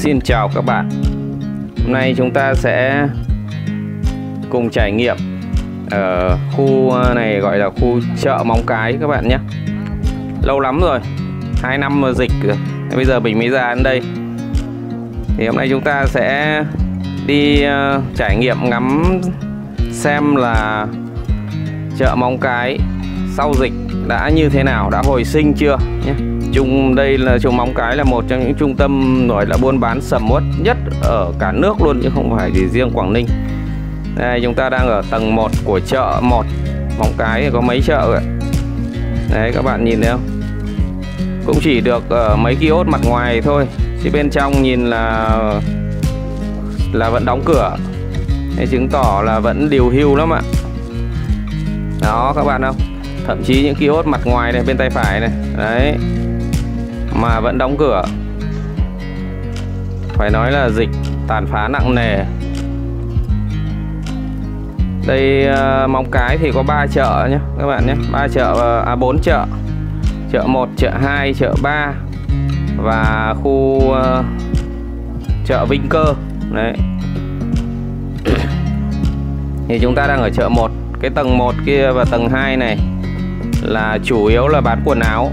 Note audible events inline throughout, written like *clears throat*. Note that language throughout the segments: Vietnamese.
Xin chào các bạn. Hôm nay chúng ta sẽ cùng trải nghiệm ở khu này gọi là khu chợ Móng Cái các bạn nhé. Lâu lắm rồi hai năm mà dịch rồi Bây giờ mình mới ra đến đây. Thì hôm nay chúng ta sẽ đi ờ, trải nghiệm ngắm xem là chợ Móng Cái sau dịch đã như thế nào, đã hồi sinh chưa nhé chung đây là chợ Móng Cái là một trong những trung tâm nổi là buôn bán sầm uất nhất ở cả nước luôn, chứ không phải chỉ riêng Quảng Ninh. Đây, chúng ta đang ở tầng 1 của chợ 1 Móng Cái, có mấy chợ rồi. Đấy, các bạn nhìn thấy không? Cũng chỉ được ở mấy kiosk mặt ngoài thôi, chứ bên trong nhìn là là vẫn đóng cửa. Thế chứng tỏ là vẫn điều hưu lắm ạ. Đó, các bạn không? Thậm chí những kiosk mặt ngoài này, bên tay phải này Đấy mà vẫn đóng cửa. Phải nói là dịch tàn phá nặng nề. Đây uh, móng cái thì có 3 chợ nhé các bạn nhé. 3 chợ uh, à, à 4 chợ. Chợ 1 chợ 2 chợ 3 và khu uh, chợ Vinh Cơ. Đấy. *coughs* Thì chúng ta đang ở chợ 1 cái tầng 1 kia và tầng 2 này là chủ yếu là bán quần áo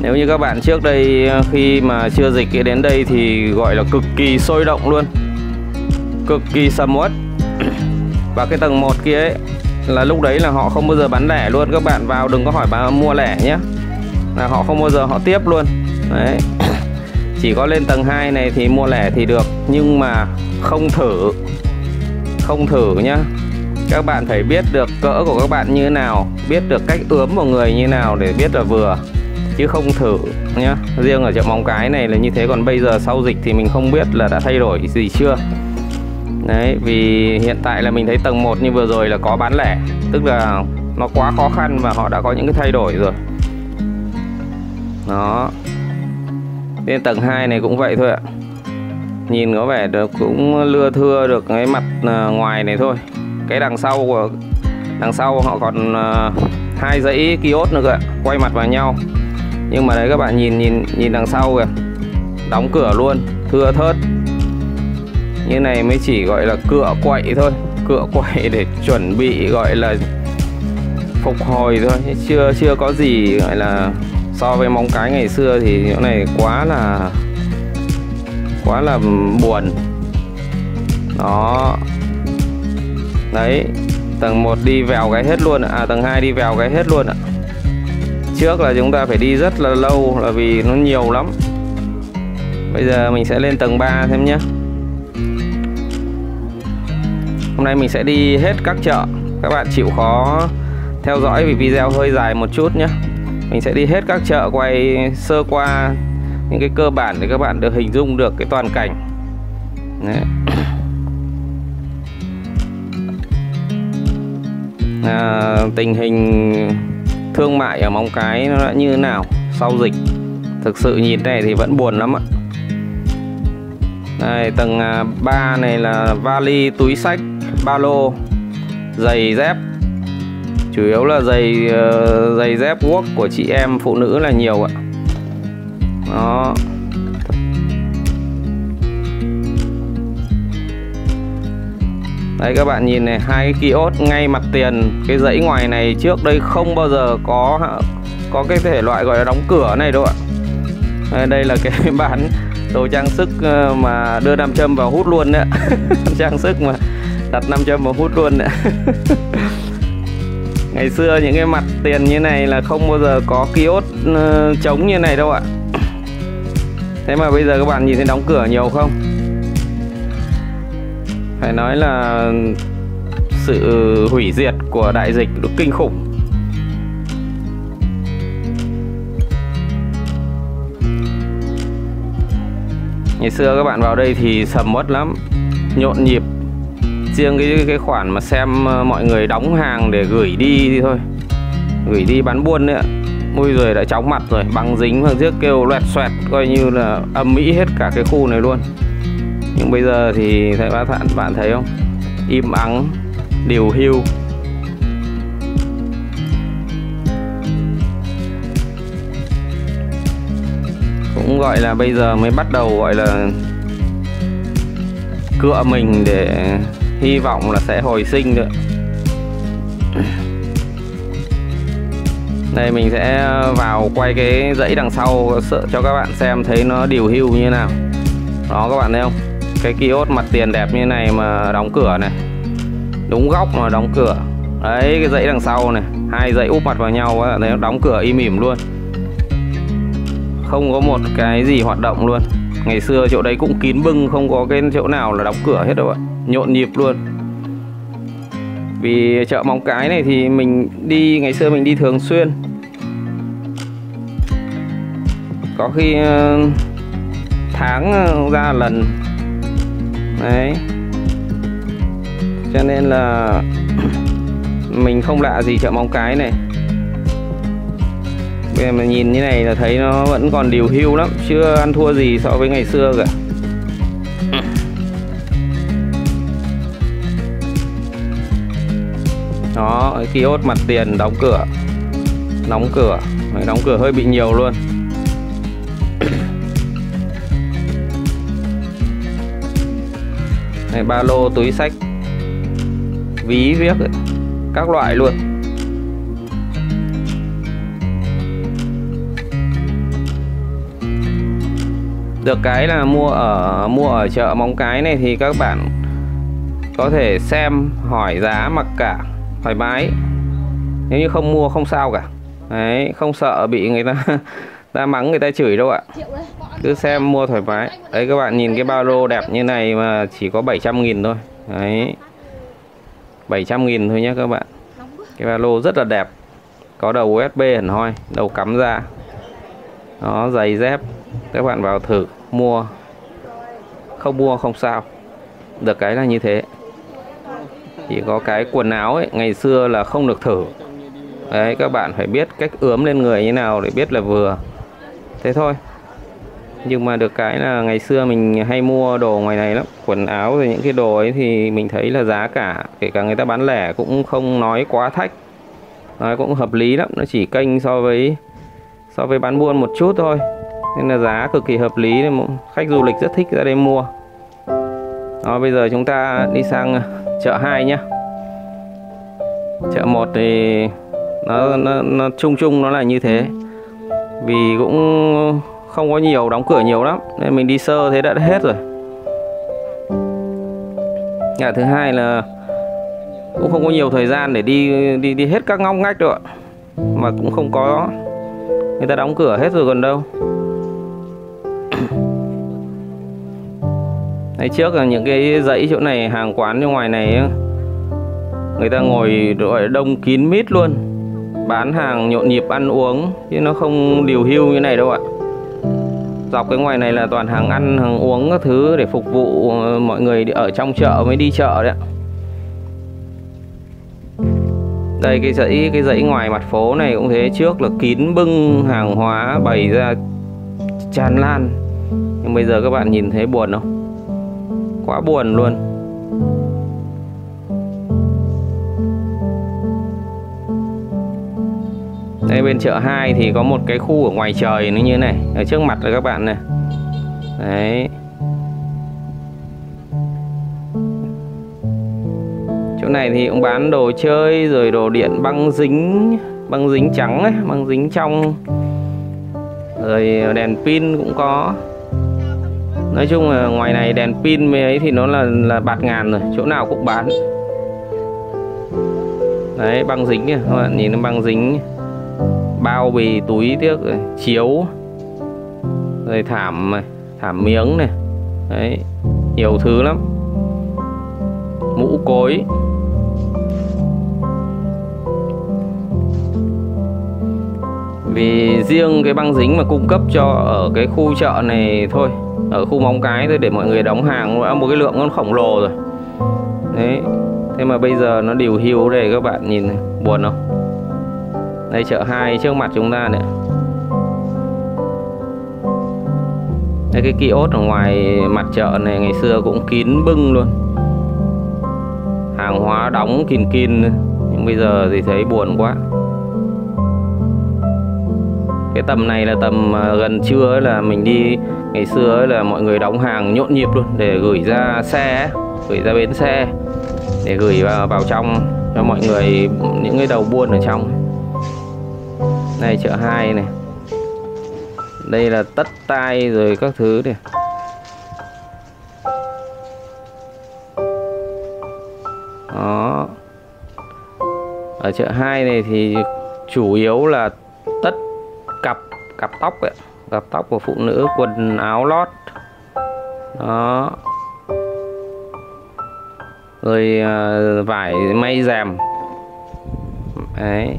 nếu như các bạn trước đây ờ, khi mà chưa dịch đến đây thì gọi là cực kỳ sôi động luôn. Cực kỳ sầm uất. *clears throat* Và cái tầng 1 kia ấy, là lúc đấy là họ không bao giờ bán lẻ luôn. Các bạn vào đừng có hỏi bà mua lẻ nhé. Là họ không bao giờ họ tiếp luôn. Đấy. *clears throat* Chỉ có lên tầng 2 này thì mua lẻ thì được. Nhưng mà không thử. Không thử nhá. Các bạn phải biết được cỡ của các bạn như thế nào, biết được cách ướm một người như nào để biết là vừa chứ không thử nhá. Riêng ở chợ móng cái này là như thế, còn bây giờ sau dịch thì mình không biết là đã thay đổi gì chưa. Đấy, vì hiện tại là mình thấy tầng 1 như vừa rồi là có bán lẻ, tức là nó quá khó khăn và họ đã có những cái thay đổi rồi. Đó. Lên tầng 2 này cũng vậy thôi ạ. Nhìn có vẻ được, cũng lưa thưa được cái mặt à, ngoài này thôi. Cái đằng sau của, đằng sau họ còn à, hai dãy kiosk nữa cơ quay mặt vào nhau nhưng mà đấy, các bạn nhìn nhìn nhìn đằng sau kìa. Đóng cửa luôn, thưa thớt. Như này mới chỉ gọi là cựa quậy thôi. Cựa *laughs* quậy để chuẩn bị gọi là phục hồi thôi. Chưa chưa có gì gọi là so với móng cái ngày xưa thì chỗ này quá là quá là buồn. Đó. Đấy, tầng 1 đi vèo cái hết luôn à tầng 2 đi vèo cái hết luôn ạ. À, trước là chúng ta phải đi rất là lâu là vì nó nhiều lắm. Bây giờ mình sẽ lên tầng 3 thêm nhé. Hôm nay mình sẽ đi hết các chợ. Các bạn chịu khó theo dõi vì video hơi dài một chút nhé. Mình sẽ đi hết các chợ quay sơ qua những cái cơ bản để các bạn được hình dung được cái toàn cảnh. Đấy. À, tình hình thương mại ở Móng Cái nó đã như thế nào sau dịch? Thực sự nhìn này thì vẫn buồn lắm ạ. Đây tầng à, 3 này là vali túi sách ba lô giày dép. Chủ yếu là giày uh, giày dép quốc của chị em phụ nữ là nhiều ạ. Đó. Đấy, các bạn nhìn này, hai cái kiosk ngay mặt tiền. Cái dãy ngoài này trước đây không bao giờ có có cái thể loại gọi là đóng cửa này đâu ạ. Đây là cái *laughs* bán đồ trang sức ờ, mà đưa nam châm vào hút luôn đấy *laughs* trang sức mà đặt nam châm vào hút luôn đấy *laughs* ngày xưa những cái mặt tiền như này là không bao giờ có kiosk ờ, trống như này đâu ạ. Thế mà bây giờ các bạn nhìn thấy đóng cửa nhiều không? Phải nói là sự hủy diệt của đại dịch nó kinh khủng. Ngày xưa các bạn vào đây thì sầm uất lắm, nhộn nhịp. Riêng cái cái khoản mà xem ờ, mọi người đóng hàng để gửi đi thì thôi. Gửi đi bán buôn đấy ạ. Rồi đã chóng mặt rồi. Băng dính và trước kêu loẹt xoẹt, coi như là âm mỹ hết cả cái khu này luôn nhưng bây giờ thì thấy các bạn bạn thấy không? Im ắng, điều hưu. Cũng gọi là bây giờ mới bắt đầu gọi là cựa mình để hy vọng là sẽ hồi sinh được. Đây, mình sẽ vào quay cái dãy đằng sau, sợ cho các bạn xem thấy nó điều hưu như thế nào. Đó, các bạn thấy không? Cái kiosk mặt tiền đẹp như này mà đóng cửa này. Đúng góc mà đóng cửa. Đấy, cái dãy đằng sau này. Hai dãy úp mặt vào nhau á thấy đóng cửa im ỉm luôn. Không có một cái gì hoạt động luôn. Ngày xưa chỗ đấy cũng kín bưng, không có cái chỗ nào là đóng cửa hết đâu ạ. Nhộn nhịp luôn. Vì chợ móng cái này thì mình đi, ngày xưa mình đi thường xuyên. Có khi ờ, tháng ra lần đấy. Cho nên là *clears throat* mình không lạ gì chợ móng cái này. Bây giờ mà nhìn như này là thấy nó vẫn còn điều hưu lắm, chưa ăn thua gì so với ngày xưa cả. *clears throat* Đó, cái kiosk mặt tiền đóng cửa. Đóng cửa. Đóng cửa hơi bị nhiều luôn. Này ba lô túi sách. Ví viết các loại luôn. Được cái là mua ở mua ở chợ móng cái này thì các bạn có thể xem, hỏi giá mặc cả, thoải mái. Nếu như không mua không sao cả. Đấy, không sợ bị người ta *laughs* ta mắng người ta chửi đâu ạ. Cứ xem mua thoải mái. Đấy các bạn nhìn cái ba lô đẹp như này mà chỉ có 700 nghìn thôi. Đấy. 700 nghìn thôi nhé các bạn. Cái ba lô rất là đẹp. Có đầu USB hẳn hoi đầu cắm ra. Nó giày dép. Các bạn vào thử mua. Không mua không sao. Được cái là như thế. Chỉ có cái quần áo ấy ngày xưa là không được thử. Đấy các bạn phải biết cách ướm lên người như nào để biết là vừa thế thôi. Nhưng mà được cái là ngày xưa mình hay mua đồ ngoài này lắm quần áo rồi những cái đồ ấy thì mình thấy là giá cả kể cả người ta bán lẻ cũng không nói quá thách. Nói cũng hợp lý lắm nó chỉ kênh so với so với bán buôn một chút thôi. Nên là giá cực kỳ hợp lý nên khách du lịch rất thích ra đây mua. Đó bây giờ chúng ta đi sang à, chợ 2 nhá. Chợ 1 thì nó, nó, nó chung chung nó là như thế vì cũng không có nhiều, đóng cửa nhiều lắm, nên mình đi sơ thế đã hết rồi. Nhà thứ hai là cũng không có nhiều thời gian để đi đi đi hết các ngóc ngách đâu ạ. Mà cũng không có, người ta đóng cửa hết rồi còn đâu. *coughs* Đấy trước là những cái dãy chỗ này, hàng quán bên ngoài này người ta ngồi, gọi đông kín mít luôn bán hàng, nhộn nhịp, ăn uống. Chứ nó không điều hưu như này đâu ạ. Dọc cái ngoài này là toàn hàng ăn, hàng uống các thứ để phục vụ ờ, mọi người ở trong chợ mới đi chợ đấy ạ. Đây, cái dãy cái dãy ngoài mặt phố này cũng thế. Trước là kín bưng hàng hóa bày ra tràn lan. Nhưng bây giờ các bạn nhìn thấy buồn không? Quá buồn luôn. Đây bên chợ 2 thì có một cái khu ở ngoài trời nó như thế này ở trước mặt là các bạn này. Đấy. Chỗ này thì cũng bán đồ chơi rồi đồ điện băng dính băng dính trắng ấy băng dính trong. Rồi đèn pin cũng có. Nói chung là ngoài này đèn pin mấy ấy thì nó là là bạt ngàn rồi chỗ nào cũng bán. Đấy băng dính kìa các bạn nhìn nó băng dính bao bì túi tiếc rồi, chiếu, rồi thảm này, thảm miếng này. Đấy, nhiều thứ lắm. Mũ cối. Vì riêng cái băng dính mà cung cấp cho ở cái khu chợ này thôi, ở khu móng cái thôi, để mọi người đóng hàng à, một cái lượng nó khổng lồ rồi. Đấy, thế mà bây giờ nó điều hưu đây, các bạn nhìn này. buồn không? Đây, chợ hai trước mặt chúng ta này. Đây, cái kiosk ở ngoài mặt chợ này ngày xưa cũng kín bưng luôn. Hàng hóa đóng kín kín nhưng bây giờ thì thấy buồn quá. Cái tầm này là tầm à, gần trưa ấy là mình đi. Ngày xưa ấy là mọi người đóng hàng nhộn nhịp luôn để gửi ra xe gửi ra bến xe để gửi vào vào trong cho mọi người, những cái đầu buôn ở trong này, chợ hai này. Đây là tất tay rồi các thứ này. Đó. Ở chợ hai này thì chủ yếu là tất cặp cặp tóc ấy cặp tóc của phụ nữ, quần áo lót. Đó. Rồi à, vải may rèm đấy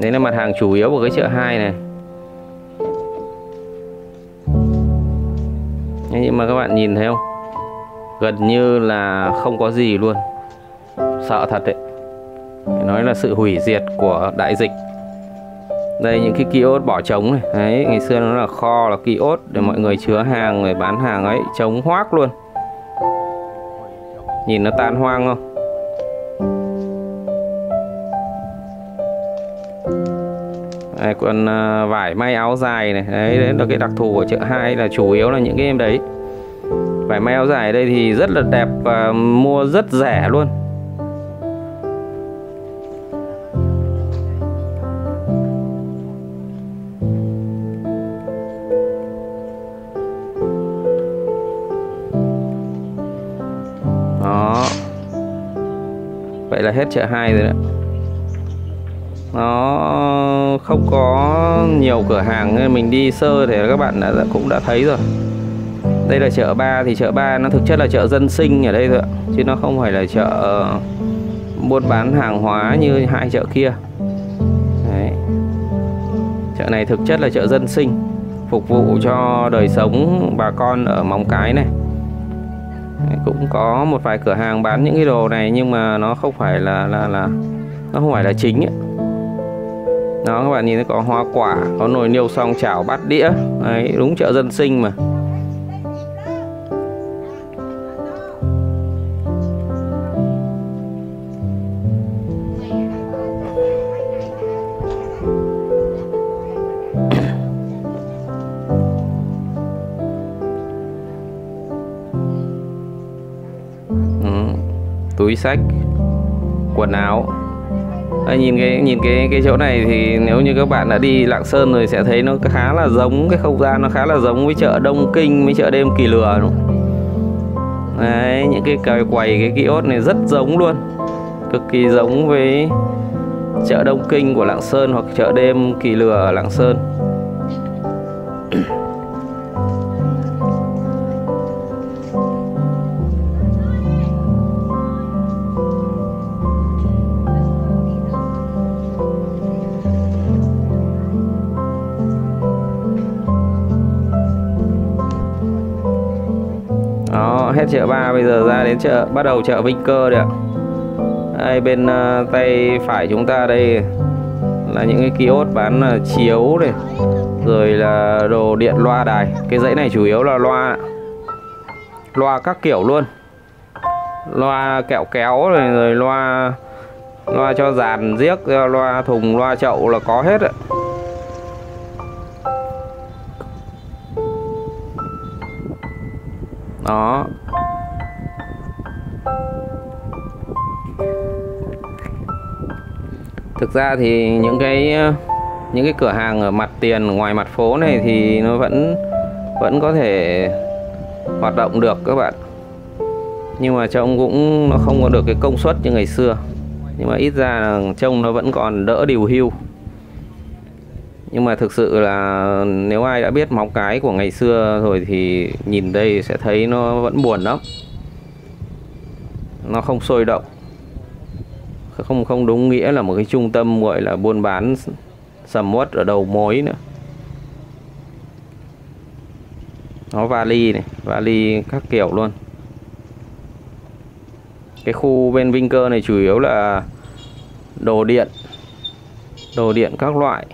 đấy là mặt hàng chủ yếu của cái chợ hai này. Nhưng mà các bạn nhìn thấy không? Gần như là không có gì luôn. Sợ thật đấy. Nói là sự hủy diệt của đại dịch. Đây, những cái kiosk bỏ trống này. Đấy, ngày xưa nó là kho, là kiosk để mọi người chứa hàng, rồi bán hàng ấy. Trống hoác luôn. Nhìn nó tan hoang không? Đấy, còn ờ, vải may áo dài này. Đấy, đấy là cái đặc thù của chợ hai là chủ yếu là những cái em đấy. Vải may áo dài ở đây thì rất là đẹp và mua rất rẻ luôn. Đó. Vậy là hết chợ hai rồi đó. nó không có nhiều cửa hàng nên mình đi sơ thì các bạn đã cũng đã thấy rồi đây là chợ ba thì chợ ba nó thực chất là chợ dân sinh ở đây thôi chứ nó không phải là chợ ờ, buôn bán hàng hóa như hai chợ kia Đấy. chợ này thực chất là chợ dân sinh phục vụ cho đời sống bà con ở móng cái này Đấy, cũng có một vài cửa hàng bán những cái đồ này nhưng mà nó không phải là là là nó không phải là chính ấy đó các bạn nhìn thấy có hoa quả có nồi niêu xong chảo bát đĩa Đấy, đúng chợ dân sinh mà Ừ. túi sách quần áo à, nhìn cái nhìn cái cái chỗ này thì nếu như các bạn đã đi lạng sơn rồi sẽ thấy nó khá là giống cái không gian nó khá là giống với chợ đông kinh với chợ đêm kỳ lừa đúng không? đấy những cái quầy quầy cái kiosk này rất giống luôn cực kỳ giống với chợ đông kinh của lạng sơn hoặc chợ đêm kỳ lừa ở lạng sơn hết chợ ba bây giờ ra đến chợ bắt đầu chợ Vinh Cơ đấy ạ. Đây, bên uh, tay phải chúng ta đây là những cái kiosk bán uh, chiếu này, rồi là đồ điện loa đài. Cái dãy này chủ yếu là loa loa các kiểu luôn. Loa kẹo kéo rồi rồi loa loa cho dàn giếc, ờ, loa thùng, loa chậu là có hết ạ. đó thực ra thì những cái ờ, những cái cửa hàng ở mặt tiền ngoài mặt phố này thì nó vẫn vẫn có thể hoạt động được các bạn. Nhưng mà trông cũng, nó không có được cái công suất như ngày xưa. Nhưng mà ít ra là trông nó vẫn còn đỡ điều hưu. Nhưng mà thực sự là nếu ai đã biết móng cái của ngày xưa rồi thì nhìn đây sẽ thấy nó vẫn buồn lắm. Nó không sôi động không không đúng nghĩa là một cái trung tâm gọi là buôn bán sầm uất ở đầu mối nữa. Nó vali này, vali các kiểu luôn. Cái khu bên Vinh này chủ yếu là đồ điện đồ điện các loại.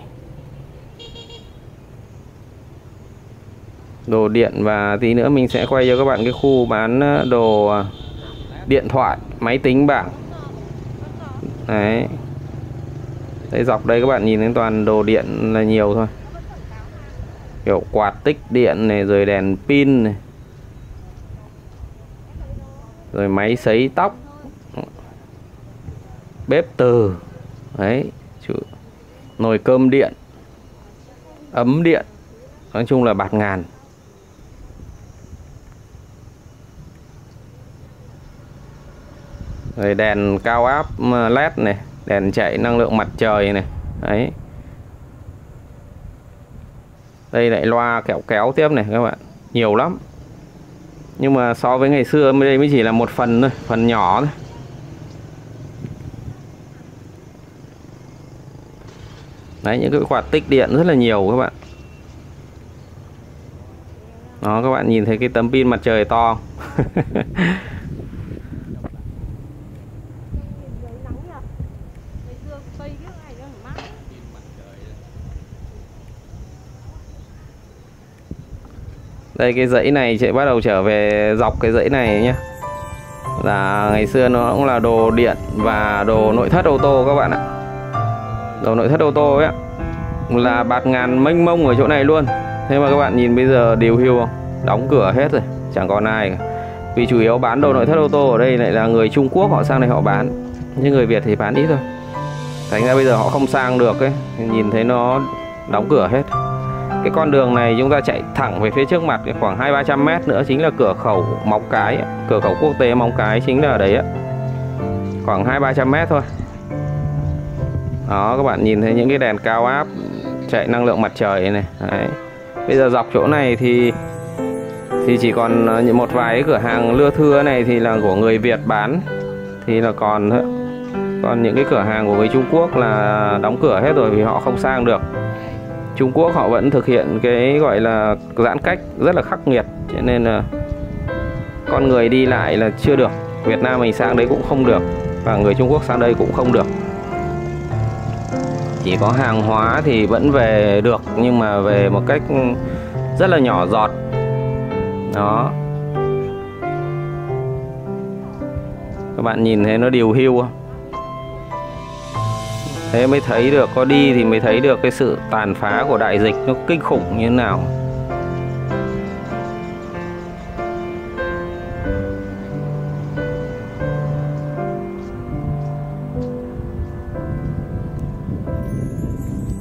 Đồ điện và tí nữa mình sẽ quay cho các bạn cái khu bán ờ, đồ ờ, điện thoại, máy tính bảng đấy. Đây dọc đây các bạn nhìn thấy toàn đồ điện là nhiều thôi. Kiểu quạt tích điện này, rồi đèn pin này. Rồi máy sấy tóc. Bếp từ. Đấy chủ nồi cơm điện. Ấm điện. Nói chung là bạt ngàn. Rồi đèn cao áp ừ, led này, đèn chạy năng lượng mặt trời này, đấy. Đây lại loa kẹo kéo tiếp này, các bạn. Nhiều lắm. Nhưng mà so với ngày xưa đây mới chỉ là một phần thôi, phần nhỏ thôi. Đấy, những cái quạt tích điện rất là nhiều, các bạn. Đó, các bạn nhìn thấy cái tấm pin mặt trời to *laughs* đây, cái dãy này sẽ bắt đầu trở về dọc cái dãy này nhé là ngày xưa nó cũng là đồ điện và đồ nội thất ô tô các bạn ạ. Đồ nội thất ô tô ấy là bạt ngàn mênh mông ở chỗ này luôn. Thế mà các bạn nhìn bây giờ điều hưu không? Đóng cửa hết rồi, chẳng còn ai cả. vì chủ yếu bán đồ nội thất ô tô ở đây lại là người Trung Quốc họ sang đây họ bán. Nhưng người Việt thì bán ít thôi. Thành ra bây giờ họ không sang được ấy. Nhìn thấy nó đóng cửa hết cái con đường này chúng ta chạy thẳng về phía trước mặt khoảng hai ba trăm mét nữa chính là cửa khẩu Móng Cái cửa khẩu quốc tế Móng Cái chính là ở đấy á khoảng hai ba trăm mét thôi. Đó, các bạn nhìn thấy những cái đèn cao áp, chạy năng lượng mặt trời này. Đấy. bây giờ dọc chỗ này thì thì chỉ còn ờ, một vài cái cửa hàng lưa thưa này thì là của người Việt bán. Thì là còn còn những cái cửa hàng của người Trung Quốc là đóng cửa hết rồi vì họ không sang được. Trung Quốc họ vẫn thực hiện cái gọi là giãn cách rất là khắc nghiệt, cho nên là con người đi lại là chưa được. Việt Nam mình sang đấy cũng không được và người Trung Quốc sang đây cũng không được. Chỉ có hàng hóa thì vẫn về được, nhưng mà về một cách rất là nhỏ giọt. Đó. Các bạn nhìn thấy nó điều hưu không? Thế mới thấy được, có đi thì mới thấy được cái sự tàn phá của đại dịch nó kinh khủng như thế nào.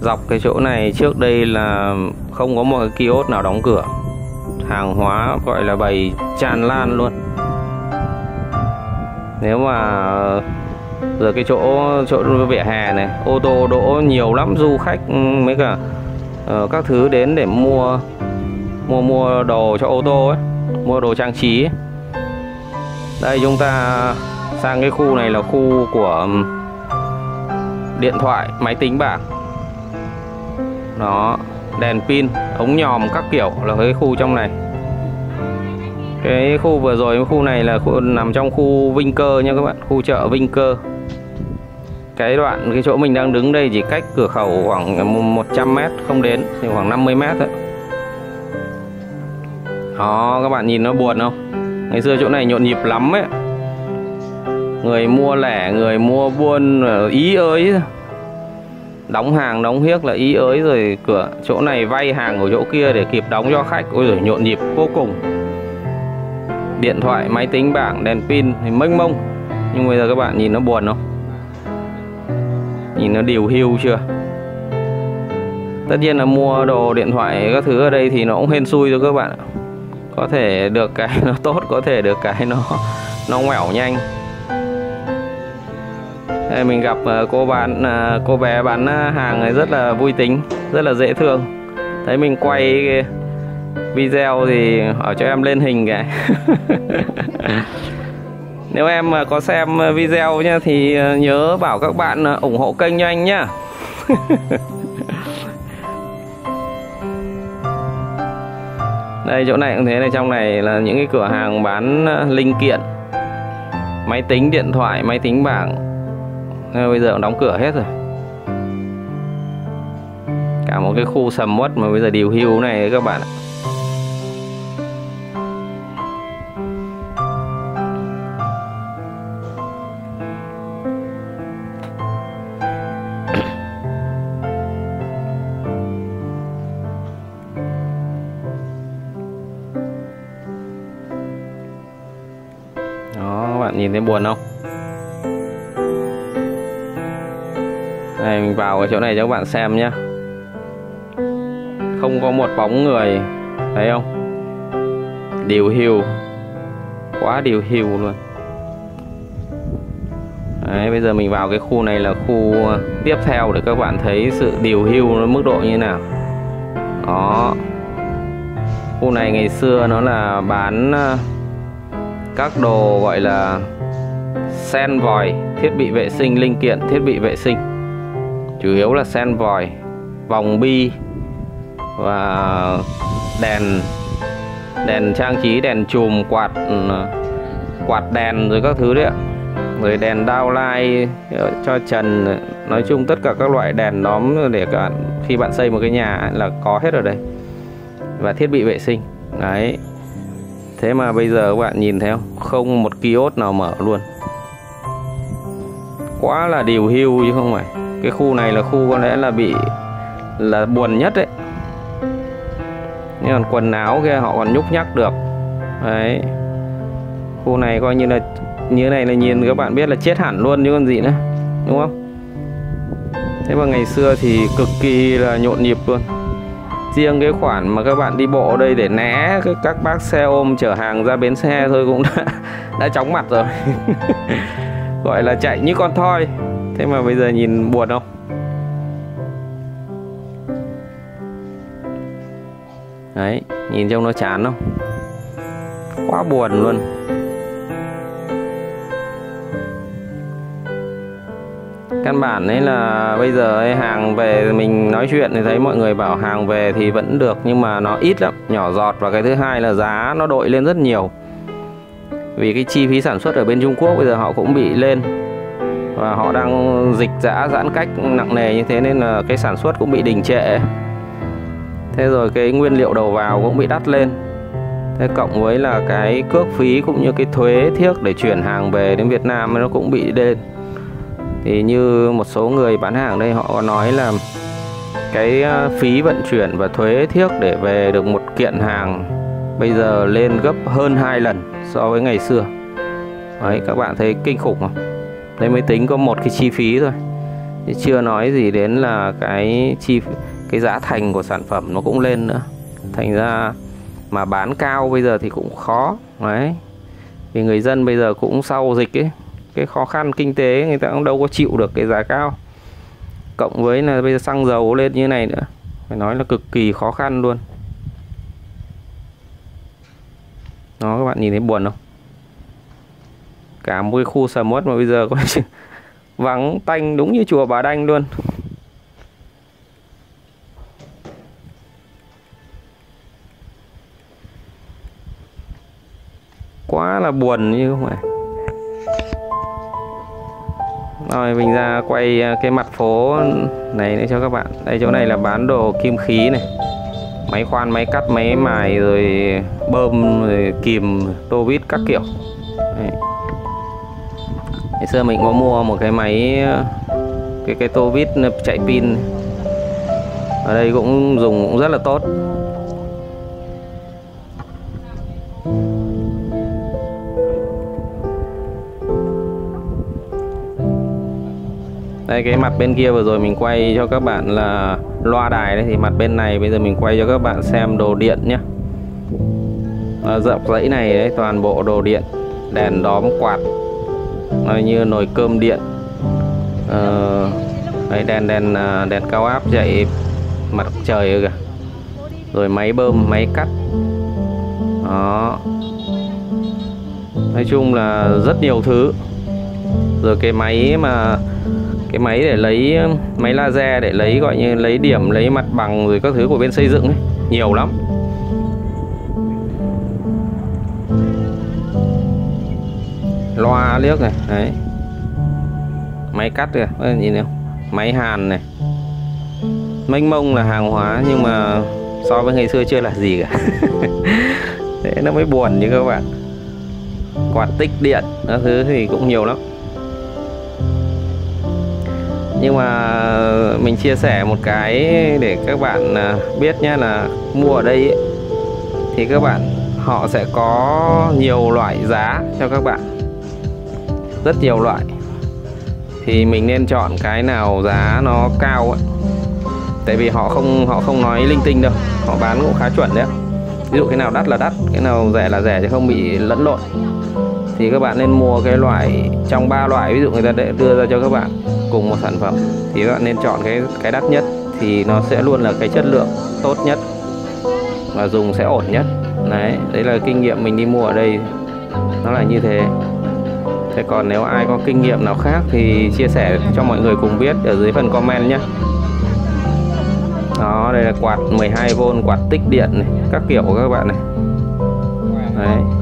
Dọc cái chỗ này trước đây là không có một cái kiosk nào đóng cửa. Hàng hóa gọi là bày tràn lan luôn. Nếu mà rồi cái chỗ chỗ vỉa hè này ô tô đỗ nhiều lắm du khách mấy cả uh, các thứ đến để mua mua mua đồ cho ô tô ấy mua đồ trang trí ấy. đây chúng ta sang cái khu này là khu của điện thoại máy tính bảng đó đèn pin ống nhòm các kiểu là cái khu trong này cái khu vừa rồi, khu này là khu, nằm trong khu Vinh Cơ nha các bạn, khu chợ Vinh Cơ. Cái đoạn, cái chỗ mình đang đứng đây chỉ cách cửa khẩu khoảng 100 mét, không đến, thì khoảng 50 mét thôi. Đó, các bạn nhìn nó buồn không? Ngày xưa chỗ này nhộn nhịp lắm ấy. Người mua lẻ, người mua buôn ý ới. Đóng hàng, đóng hiếc là ý ới, rồi cửa, chỗ này vay hàng của chỗ kia để kịp đóng cho khách. Ôi rồi nhộn nhịp vô cùng điện thoại, máy tính, bảng, đèn pin thì mênh mông. Nhưng bây giờ các bạn nhìn nó buồn không? Nhìn nó điều hưu chưa? Tất nhiên là mua đồ điện thoại các thứ ở đây thì nó cũng hên xui cho các bạn có thể được cái *laughs* nó tốt, có thể được cái nó nó ngoẻo nhanh. Đây, mình gặp ờ, cô bán ờ, cô bé bán ờ, hàng này rất là vui tính, rất là dễ thương. Thấy mình quay video thì hỏi cho em lên hình cái *laughs* nếu em mà có xem video nhá thì nhớ bảo các bạn ờ, ủng hộ kênh cho anh nhá. *laughs* Đây chỗ này cũng thế này trong này là những cái cửa hàng bán ờ, linh kiện máy tính điện thoại máy tính bảng. Bây giờ cũng đóng cửa hết rồi. Cả một cái khu sầm uất mà bây giờ điều hưu này các bạn ạ nhìn thấy buồn không? Đây mình vào cái chỗ này cho các bạn xem nhé không có một bóng người thấy không? Điều hiu quá điều hiu luôn. Đấy, bây giờ mình vào cái khu này là khu tiếp theo để các bạn thấy sự điều hưu nó mức độ như nào. Đó. Khu này ngày xưa nó là bán ờ, các đồ gọi là sen vòi, thiết bị vệ sinh, linh kiện, thiết bị vệ sinh. Chủ yếu là sen vòi, vòng bi và đèn đèn trang trí, đèn chùm, quạt quạt đèn rồi các thứ đấy ạ. Rồi đèn downlight cho trần, nói chung tất cả các loại đèn nóm để cả khi bạn xây một cái nhà là có hết ở đây và thiết bị vệ sinh, đấy. Thế mà bây giờ các bạn nhìn thấy không? Không một kiosk nào mở luôn quá là điều hưu chứ không phải. Cái khu này là khu có lẽ là bị là buồn nhất đấy nhưng còn quần áo kia họ còn nhúc nhắc được. Đấy. Khu này coi như là như này là nhìn các bạn biết là chết hẳn luôn chứ còn gì nữa đúng không? Thế mà ngày xưa thì cực kỳ là nhộn nhịp luôn. Riêng cái khoản mà các bạn đi bộ ở đây để né các bác xe ôm chở hàng ra bến xe thôi cũng đã, *laughs* đã chóng mặt rồi. *laughs* gọi là chạy như con thoi. Thế mà bây giờ nhìn buồn không? Đấy nhìn trông nó chán không? Quá buồn luôn. Căn bản ấy là bây giờ ấy, hàng về mình nói chuyện thì thấy mọi người bảo hàng về thì vẫn được nhưng mà nó ít lắm nhỏ giọt. Và cái thứ hai là giá nó đội lên rất nhiều vì cái chi phí sản xuất ở bên Trung Quốc bây giờ họ cũng bị lên. Và họ đang dịch giã, giãn cách nặng nề như thế nên là cái sản xuất cũng bị đình trệ. Thế rồi cái nguyên liệu đầu vào cũng bị đắt lên. Thế cộng với là cái cước phí cũng như cái thuế thiếc để chuyển hàng về đến Việt Nam nó cũng bị lên thì như một số người bán hàng đây, họ có nói là cái à, phí vận chuyển và thuế thiếc để về được một kiện hàng bây giờ lên gấp hơn hai lần so với ngày xưa. Đấy, các bạn thấy kinh khủng không? Đấy mới tính có một cái chi phí thôi. Chứ chưa nói gì đến là cái chi cái giá thành của sản phẩm nó cũng lên nữa. Thành ra mà bán cao bây giờ thì cũng khó. Đấy. Vì người dân bây giờ cũng sau dịch ấy, cái khó khăn kinh tế người ta cũng đâu có chịu được cái giá cao. Cộng với là bây giờ xăng dầu lên như này nữa. Phải nói là cực kỳ khó khăn luôn. Nó các bạn nhìn thấy buồn không? Cả một cái khu sầm uất mà bây giờ có vắng tanh đúng như chùa Bà Đanh luôn. Quá là buồn như không phải. Rồi, mình ra quay à, cái mặt phố này để cho các bạn. Đây, chỗ này là bán đồ kim khí này máy khoan máy cắt máy mài rồi bơm rồi kìm tô vít các kiểu. Đấy. ngày xưa mình có mua một cái máy cái cái tô vít chạy pin. Ở đây cũng dùng cũng rất là tốt cái mặt bên kia vừa rồi mình quay cho các bạn là loa đài đấy thì mặt bên này bây giờ mình quay cho các bạn xem đồ điện nhé à, dọc dãy này đấy toàn bộ đồ điện đèn đóm quạt nó như nồi cơm điện. Ờ, à, đấy đèn đèn à, đèn cao áp chạy mặt trời kìa. Rồi máy bơm máy cắt. Đó. Nói chung là rất nhiều thứ. Rồi cái máy mà cái máy để lấy, máy laser để lấy gọi như lấy điểm, lấy mặt bằng rồi các thứ của bên xây dựng ấy. Nhiều lắm. Loa liếc này, đấy. Máy cắt kìa nhìn thấy không máy hàn này. Mênh mông là hàng hóa, nhưng mà so với ngày xưa chưa là gì cả. *laughs* Thế nó mới buồn như các bạn. Quạt tích điện, các thứ thì cũng nhiều lắm nhưng mà mình chia sẻ một cái để các bạn à, biết nhé là mua ở đây ấy, thì các bạn họ sẽ có nhiều loại giá cho các bạn. Rất nhiều loại. Thì mình nên chọn cái nào giá nó cao ấy. Tại vì họ không họ không nói linh tinh đâu. Họ bán cũng khá chuẩn đấy ví dụ cái nào đắt là đắt cái nào rẻ là rẻ chứ không bị lẫn lộn thì các bạn nên mua cái loại, trong ba loại, ví dụ người ta để, đưa ra cho các bạn cùng một sản phẩm, thì các bạn nên chọn cái cái đắt nhất, thì nó sẽ luôn là cái chất lượng tốt nhất và dùng sẽ ổn nhất. Đấy đấy là kinh nghiệm mình đi mua ở đây, nó là như thế. Thế còn nếu ai có kinh nghiệm nào khác thì chia sẻ cho mọi người cùng biết ở dưới phần comment nhé. Đó, đây là quạt 12V quạt tích điện này, các kiểu của các bạn này. Đấy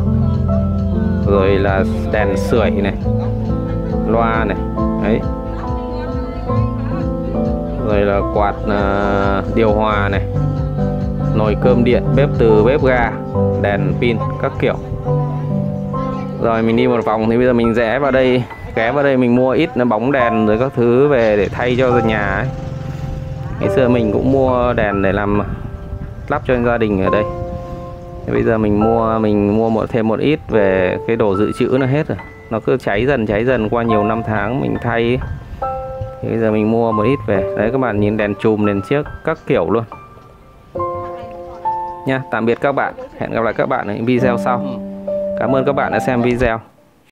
rồi là đèn sưởi này loa này đấy. Rồi là quạt uh, điều hòa này. Nồi cơm điện bếp từ bếp ga đèn pin các kiểu. Rồi mình đi một vòng thì bây giờ mình rẽ vào đây ghé vào đây mình mua ít bóng đèn rồi các thứ về để thay cho nhà ấy. ngày xưa mình cũng mua đèn để làm lắp cho gia đình ở đây. Thế bây giờ mình mua mình mua một, thêm một ít về cái đồ dự trữ nó hết rồi. Nó cứ cháy dần cháy dần, qua nhiều năm tháng mình thay thì bây giờ mình mua một ít về. Đấy, các bạn nhìn đèn chùm, đèn chiếc, các kiểu luôn. Nha tạm biệt các bạn. Hẹn gặp lại các bạn ở những video sau. Cảm ơn các bạn đã xem video.